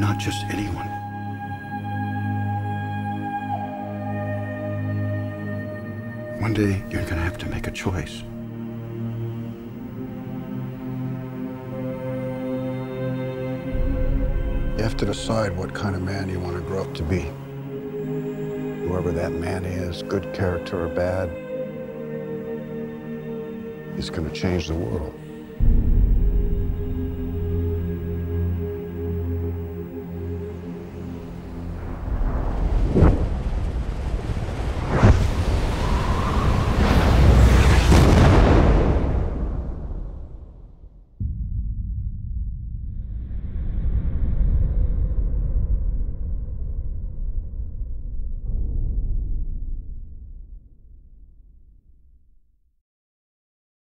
not just anyone. One day, you're going to have to make a choice. You have to decide what kind of man you want to grow up to be. Whoever that man is, good character or bad, is going to change the world.